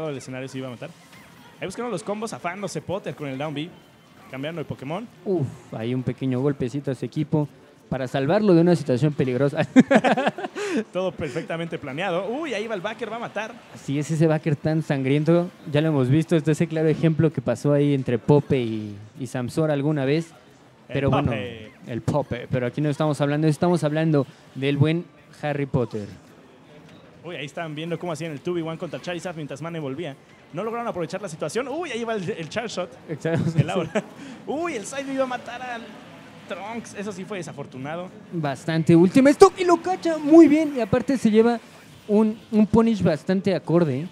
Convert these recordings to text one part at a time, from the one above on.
del escenario se iba a matar. Ahí buscaron los combos, afándose Potter con el down B, cambiando de Pokémon. Uf, hay un pequeño golpecito a su equipo para salvarlo de una situación peligrosa. Todo perfectamente planeado. Uy, ahí va el backer, va a matar. Así es ese backer tan sangriento. Ya lo hemos visto. Este es ese claro ejemplo que pasó ahí entre Pope y, y Samsor alguna vez. El Pero bueno, Pope. el Pope. Pero aquí no estamos hablando, estamos hablando del buen Harry Potter. Uy, ahí están viendo cómo hacían el 2v1 contra Charizard mientras Mane volvía. No lograron aprovechar la situación. Uy, ahí va el, el charge shot. El aura. Uy, el side iba a matar al Trunks. Eso sí fue desafortunado. Bastante última stock y lo cacha muy bien. Y aparte se lleva un, un punish bastante acorde.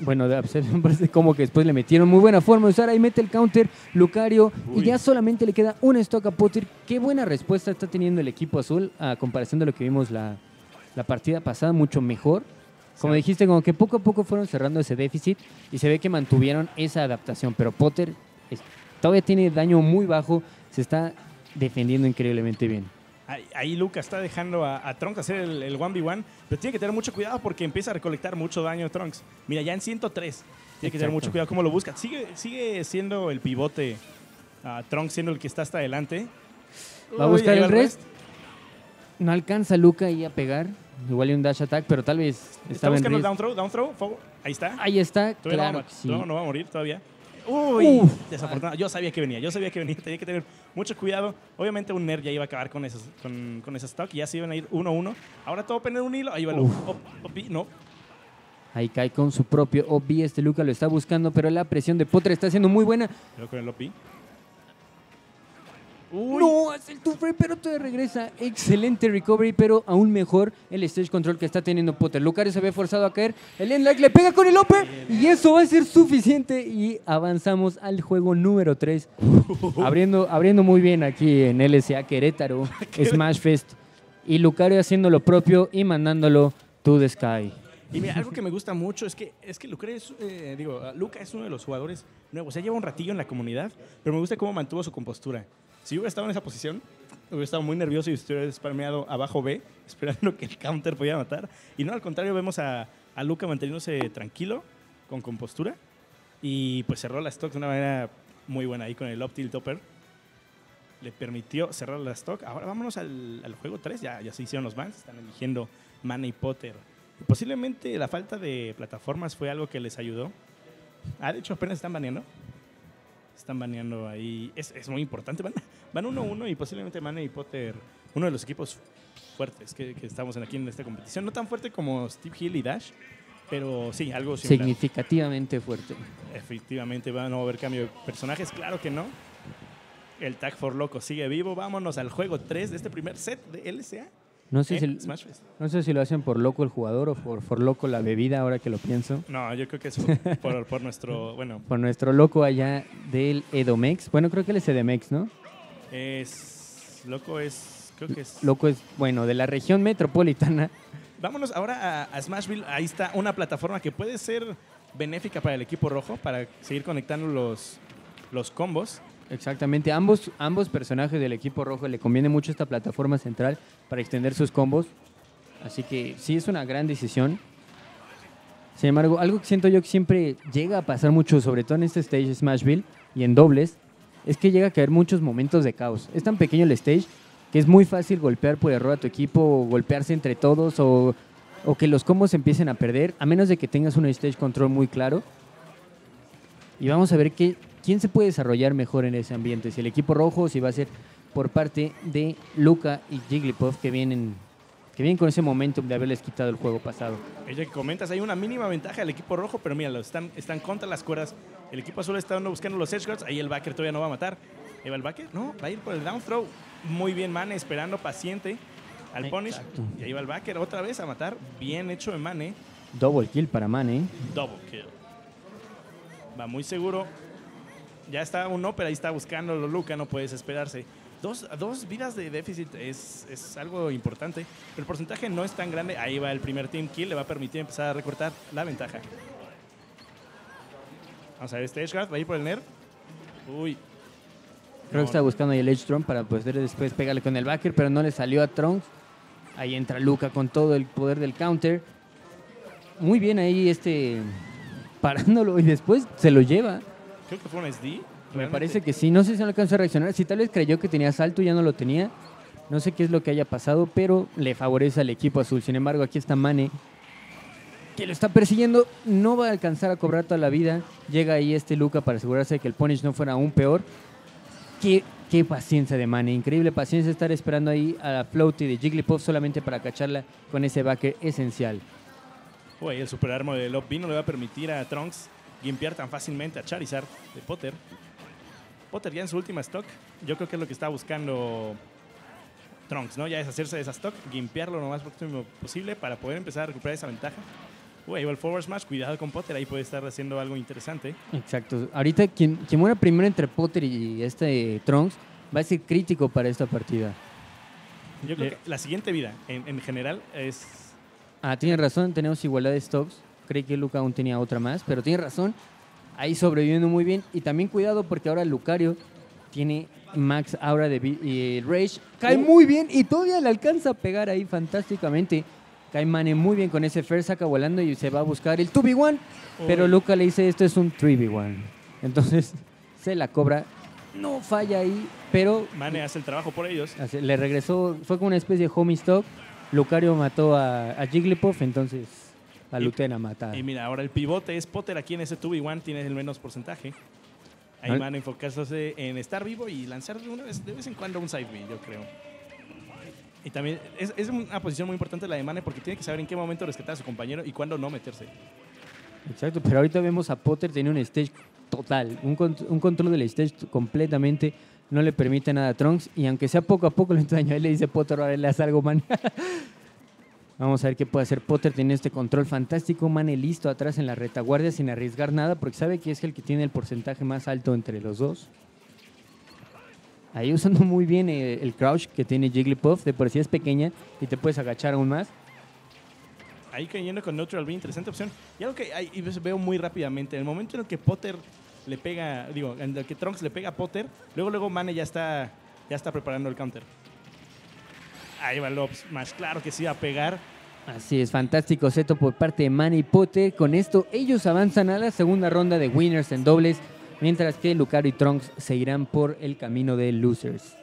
Bueno, de parece como que después le metieron muy buena forma de usar. Ahí mete el counter Lucario. Uy. Y ya solamente le queda un stock a Potter. Qué buena respuesta está teniendo el equipo azul a comparación de lo que vimos la, la partida pasada. Mucho mejor. Como Sí. dijiste, como que poco a poco fueron cerrando ese déficit y se ve que mantuvieron esa adaptación. Pero Potter es- todavía tiene daño muy bajo. Se está defendiendo increíblemente bien. Ahí, ahí Luca está dejando a, a Trunks hacer el, el 1v1, pero tiene que tener mucho cuidado porque empieza a recolectar mucho daño Trunks. Mira, ya en 103. Tiene que tener mucho cuidado cómo lo busca. Sigue, sigue siendo el pivote a Trunks, siendo el que está hasta adelante. Va a buscar el va rest. No alcanza Luca ahí a pegar. Igual y un dash attack, pero tal vez Está estaba en buscando el riesgo. down throw, down throw. forward. Ahí está. Ahí está, Todavía no, claro va, a que ma- sí. no, no va a morir todavía. Uy, Uf. desafortunado. Yo sabía que venía, yo sabía que venía. Tenía que tener mucho cuidado. Obviamente un nerd ya iba a acabar con esos, con, con ese stock y ya se iban a ir uno a uno. Ahora todo pende un hilo. Ahí va Luke. No, Ahí cae con su propio OB. Este Luca lo está buscando, pero la presión de Potter está siendo muy buena. pero con el OP. Uy, No, hace el two frame, pero todavía regresa. Excelente recovery, pero aún mejor el stage control que está teniendo Potter. Lucario se ve forzado a caer. El Endlag le pega con el upper y eso va a ser suficiente. Y avanzamos al juego número 3. abriendo, abriendo muy bien aquí en LSA Querétaro, Smash Fest. Y Lucario haciendo lo propio y mandándolo to the sky. Y mira, algo que me gusta mucho es que, es que Luca es, eh, digo, Luca es uno de los jugadores nuevos. O sea, lleva un ratillo en la comunidad, pero me gusta cómo mantuvo su compostura. Si hubiera estado en esa posición, hubiera estado muy nervioso y estuviera spameado abajo B, esperando que el counter pudiera matar. Y no, al contrario, vemos a, a Luca manteniéndose tranquilo, con compostura. Y pues cerró la stock de una manera muy buena ahí con el up tilt topper. Le permitió cerrar la stock. Ahora vámonos al, al juego 3. Ya, ya se hicieron los bans. Están eligiendo Mana y Potter. Posiblemente la falta de plataformas fue algo que les ayudó. Ah, de hecho, apenas están baneando. Están baneando ahí. Es, es muy importante. Van, van 1-1 y posiblemente Mana y Potter, uno de los equipos fuertes que, que estamos en aquí en esta competición. No tan fuerte como Steve Hill y Dash, pero sí, algo similar. Significativamente fuerte. Efectivamente, van a haber cambio de personajes. Claro que no. El Tag for Loco sigue vivo. Vámonos al juego 3 de este primer set de LCA. No sé, en si, no sé si lo hacen por loco el jugador o por, por loco la bebida, ahora que lo pienso. No, yo creo que es por, por nuestro. Bueno, Por nuestro loco allá del Edomex. Bueno, creo que él es Edomex, ¿no? Es. Loco es. Creo que es. Loco es, bueno, de la región metropolitana. Vámonos ahora a, a Smashville. Ahí está una plataforma que puede ser benéfica para el equipo rojo para seguir conectando los, los combos. Exactamente, ambos, ambos personajes del equipo rojo le conviene mucho esta plataforma central para extender sus combos. Así que sí es una gran decisión. Sin embargo, algo que siento yo que siempre llega a pasar mucho, sobre todo en este stage Smashville y en dobles, es que llega a caer muchos momentos de caos. Es tan pequeño el stage que es muy fácil golpear por error a tu equipo, o golpearse entre todos, o, o que los combos empiecen a perder, a menos de que tengas un stage control muy claro. Y vamos a ver qué, quién se puede desarrollar mejor en ese ambiente, si el equipo rojo si va a ser por parte de Luca y Jigglypuff que vienen, que vienen con ese momentum de haberles quitado el juego pasado. Ella que comentas, hay una mínima ventaja del equipo rojo, pero mira, están, están contra las cuerdas. El equipo azul está buscando los edge guards. Ahí el backer todavía no va a matar. ¿Ahí va el backer? No, va a ir por el down throw. Muy bien, Mane, esperando paciente al punish. Exacto. Y ahí va el backer otra vez a matar. Bien hecho de Mane. Double kill para Mane. Double kill. Va muy seguro. Ya está uno, pero ahí está buscándolo Luca, no puedes esperarse. Dos, dos vidas de déficit es, es algo importante. Pero el porcentaje no es tan grande. Ahí va el primer team kill, le va a permitir empezar a recortar la ventaja. Vamos a ver, este Edgeguard va a ir por el NER. Uy. Creo que está buscando ahí el Edge Drum para poder después pegarle con el backer, pero no le salió a Trunks. Ahí entra Luca con todo el poder del counter. Muy bien ahí este parándolo y después se lo lleva. Creo que fue un SD. Me parece que sí, no sé si no alcanzó a reaccionar. Si tal vez creyó que tenía salto y ya no lo tenía. No sé qué es lo que haya pasado, pero le favorece al equipo azul. Sin embargo, aquí está Mane, que lo está persiguiendo. No va a alcanzar a cobrar toda la vida. Llega ahí este Luca para asegurarse de que el punish no fuera aún peor. Qué, qué paciencia de Mane, increíble paciencia estar esperando ahí a la floaty de Jigglypuff solamente para cacharla con ese backer esencial. Uy, el super arma de Love B no le va a permitir a Trunks gimpear tan fácilmente a Charizard de Potter. Potter ya en su última stock, yo creo que es lo que está buscando Trunks, ¿no? Ya deshacerse de esa stock, gimpearlo lo más próximo posible para poder empezar a recuperar esa ventaja. Uy, el forward smash, cuidado con Potter, ahí puede estar haciendo algo interesante. Exacto. Ahorita quien, quien muera primero entre Potter y este Trunks va a ser crítico para esta partida. Yo creo Le- que la siguiente vida, en, en general, es... Ah, tiene razón, tenemos igualdad de stocks. Creí que Luca aún tenía otra más, pero tiene razón. Ahí sobreviviendo muy bien. Y también cuidado porque ahora Lucario tiene Max Aura de y Rage. Cae Uh. muy bien y todavía le alcanza a pegar ahí fantásticamente. Cae Mane muy bien con ese Fer, saca volando y se va a buscar el 2v1. Pero. Luca le dice, esto es un 3v1. Entonces se la cobra. No falla ahí, pero Mane hace el trabajo por ellos. Le regresó, fue como una especie de homie stock. Lucario mató a, a Jigglypuff, entonces la Lutena mata. Y mira, ahora el pivote es Potter aquí en ese 2v1, tiene el menos porcentaje. Ahí Al- van a enfocarse en estar vivo y lanzar de, una vez, de vez en cuando un side B, yo creo. Y también es, es una posición muy importante la de Mane porque tiene que saber en qué momento rescatar a su compañero y cuándo no meterse. Exacto, pero ahorita vemos a Potter tiene un stage total, un, cont- un control del stage completamente, no le permite nada a Trunks y aunque sea poco a poco lo entraña, él le dice Potter, ahora le hace algo, man. Vamos a ver qué puede hacer Potter, tiene este control fantástico, Mane listo atrás en la retaguardia sin arriesgar nada porque sabe que es el que tiene el porcentaje más alto entre los dos. Ahí usando muy bien el, el crouch que tiene Jigglypuff, de por sí es pequeña y te puedes agachar aún más. Ahí cayendo con Neutral B, interesante opción. Y algo que y veo muy rápidamente, en el momento en el que Potter le pega, digo, en el que Trunks le pega a Potter, luego luego Mane ya está, ya está preparando el counter. Ahí va el up smash, claro que sí va a pegar. Así es, fantástico seto por parte de Manny Potter. Con esto, ellos avanzan a la segunda ronda de winners en dobles, mientras que Lucario y Trunks seguirán por el camino de losers.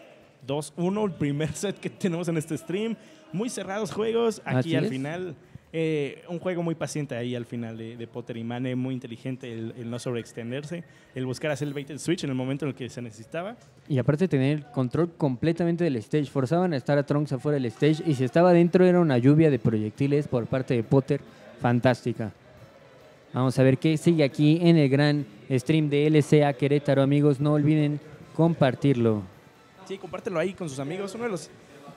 2-1, el primer set que tenemos en este stream. Muy cerrados juegos. Aquí Así al es. final, eh, un juego muy paciente ahí al final de, de Potter y Mane. Muy inteligente el, el no sobreextenderse, el buscar hacer el bait and switch en el momento en el que se necesitaba. Y aparte de tener el control completamente del stage, forzaban a estar a Trunks afuera del stage y si estaba dentro era una lluvia de proyectiles por parte de Potter fantástica. Vamos a ver qué sigue aquí en el gran stream de LCA Querétaro, amigos. No olviden compartirlo. Sí, compártelo ahí con sus amigos. Uno de los,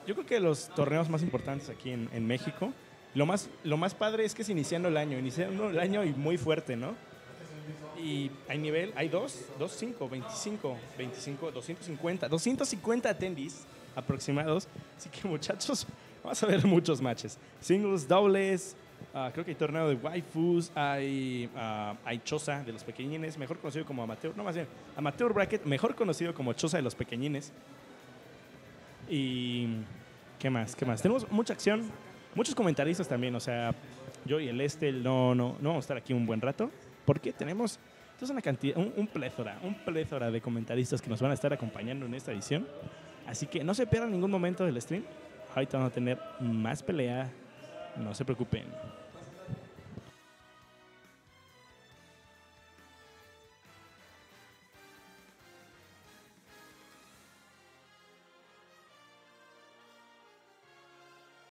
yo creo que de los torneos más importantes aquí en, en México. Lo más, lo más padre es que es iniciando el año, iniciando el año y muy fuerte, ¿no? Y hay nivel, hay dos, dos, cinco, 25, 25, 250, 250 attendees aproximados. Así que muchachos, vamos a ver muchos matches. Singles, dobles, ah, creo que hay torneo de waifus, hay, ah, hay Choza de los pequeñines, mejor conocido como amateur, no más bien, amateur bracket, mejor conocido como Choza de los pequeñines. Y ¿qué más? ¿Qué más? Tenemos mucha acción, muchos comentaristas también, o sea, yo y el Estel no, no, no vamos a estar aquí un buen rato, porque tenemos entonces una cantidad, un, un pléthora, un pléthora de comentaristas que nos van a estar acompañando en esta edición. Así que no se pierdan ningún momento del stream. Ahorita vamos a tener más pelea, no se preocupen.